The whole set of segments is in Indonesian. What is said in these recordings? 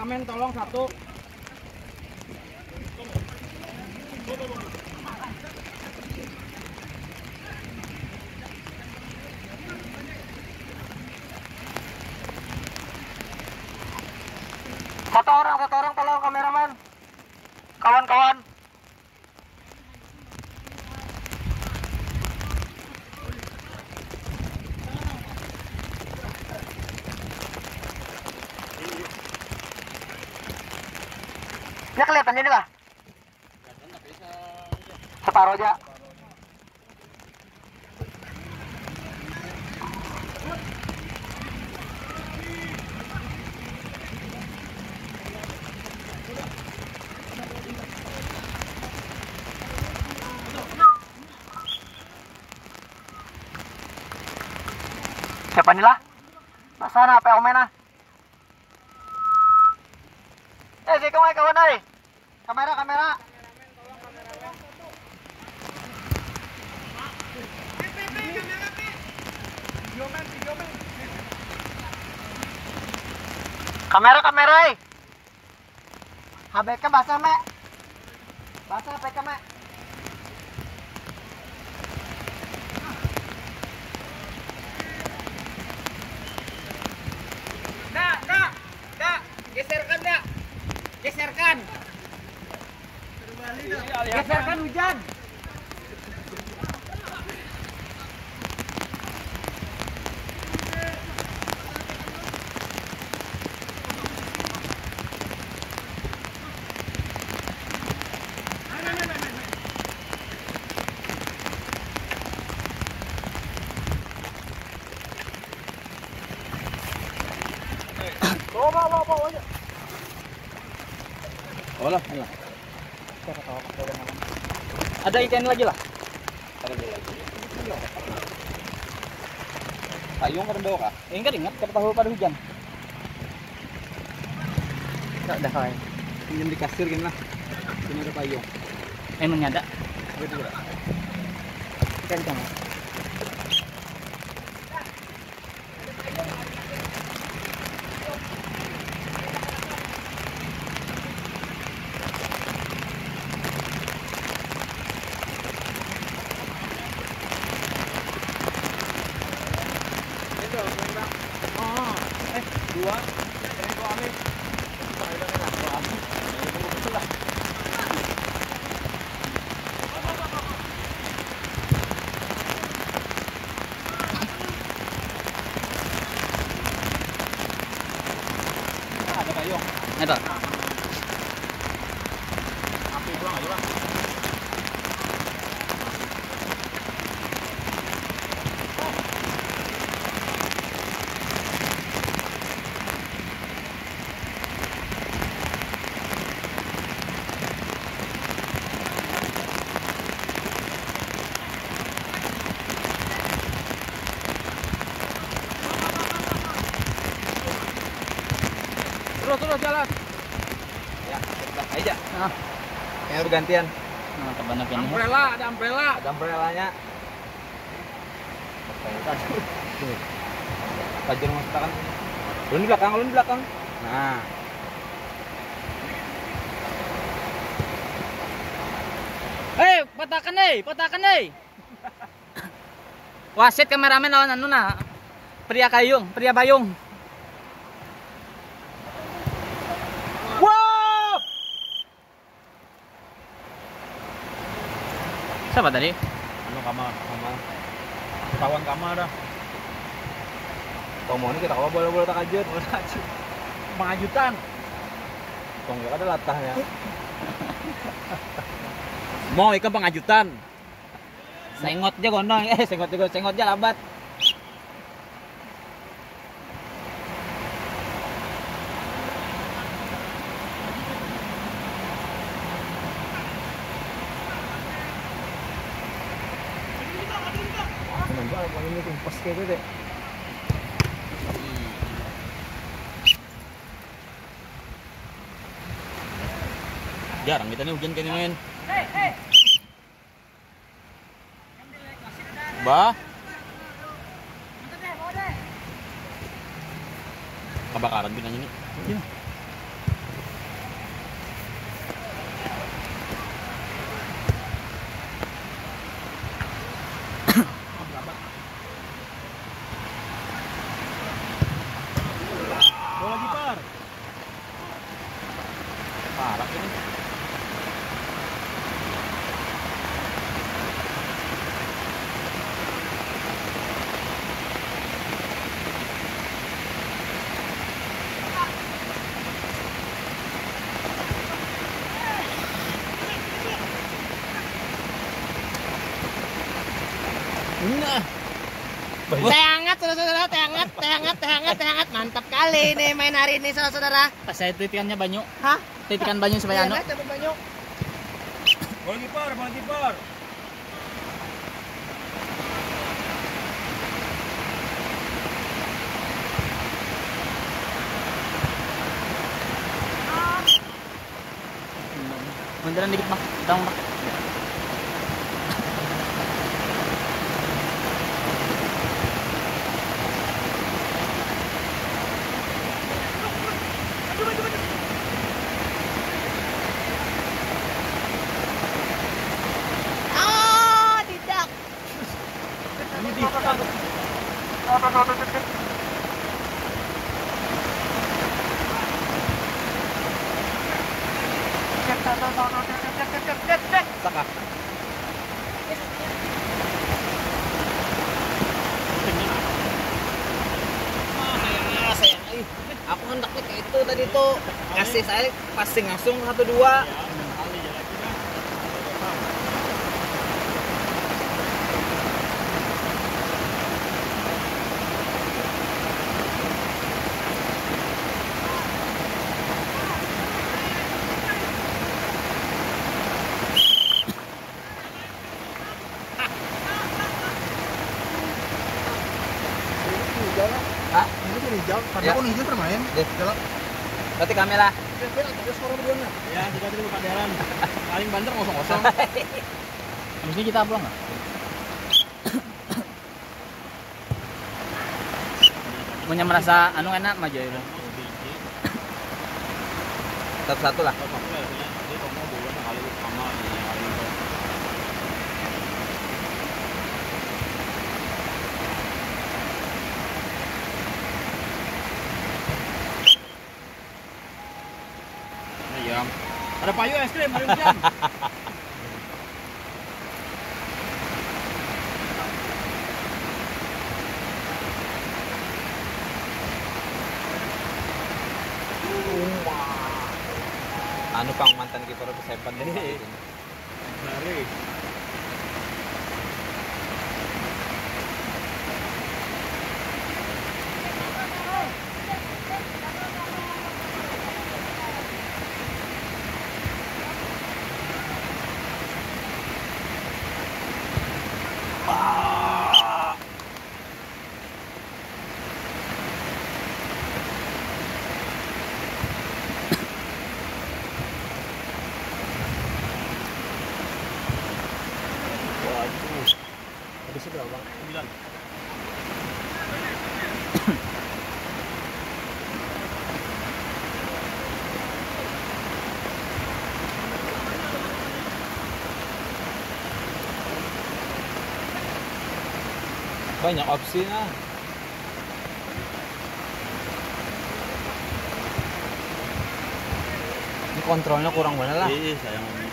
kameramen tolong satu. Satu orang, satu orang tolong kameramen. Kawan-kawan. Ya kelihatan ini lah. Separuh aja. Siapa nih lah? Sana apa omena? Eh, si kawan kawan ay. Kamera, kamera. Kamera, kamera. ay. HBK basah, Me. Basah HBK, Me. Geserkan hujan. Bawa, bawa, bawa aja. Olah, olah. Ada ikan lagi lah. Payung kan bawa kah? Eh, enggak ingat kata tahu pada hujan. Enggak ada kawan. Pinjam di kasir kan lah. Sini ada payung. Emangnya ada? Ada juga. Kan kan. Oh, eh dua. Yang dua ambil. Ada payung. Ada. Api pulang aja bang. Terus terus jalan. Ya, kita aja. Nah, Yang harus gantian. nah kebanyak ini. Umbrella, ada umbrella. Ada umbrellanya. Tajur masuk kan. Lu di belakang, lu di belakang. Nah, Hei, patakan hei, patakan hei. Wasit kameramen lawan anu na. Pria kayung, pria bayung. Siapa tadi? anu kamar, kamar. Kawan kamar dah. Ini kita kalau boleh boleh tak ajut, boleh tak ajut. Pengajutan. Nggak ada latahnya. Mau ikan pengajutan. Sengot aja gondong, eh sengot juga, sengot aja lambat. Nampak kalau ini kumpas kayak gitu deh. Jarang kita nih hujan kayak main. Bah. Kebakaran pinanya nih. Mantap kali nih main hari ini, saudara-saudara. Pas saya titikannya banyu. Hah? Titikan banyu supaya anu. Enak, dapat banyak. Bola kiper, bola kiper. Munduran dikit. Dong, Bang. Saka. Aku takut itu tadi tuh kasih saya passing langsung satu dua. Hah? Hijau, karena Ya. hijau termain. Ya. Jalan. Berarti kamera. Ada skor berduanya. Ya, kita dulu keadaan. Paling banter kosong-kosong. Habis ini kita pulang nggak? Punya merasa anu enak maju itu. Satu-satu lah. Ayam. Ada payu es krim, hari hujan. Anu pang mantan kiper Persepan deh. Dari. Habis itu berapa? Banyak opsi nah. Ini kontrolnya kurang banget lah. Iya, sayang.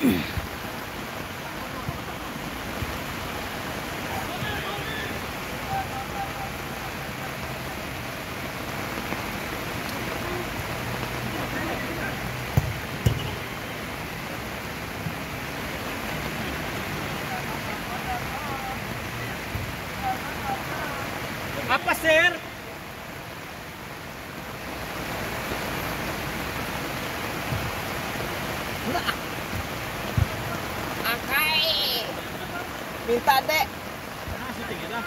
Apa, Sir? Minta dek. Nah, syuting ya dah.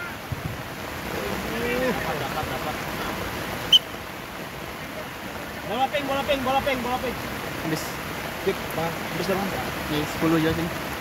Dapat, dapat. Bola ping, bola ping, bola ping, bola ping. Habis. Habis berapa? Di 10 aja sih.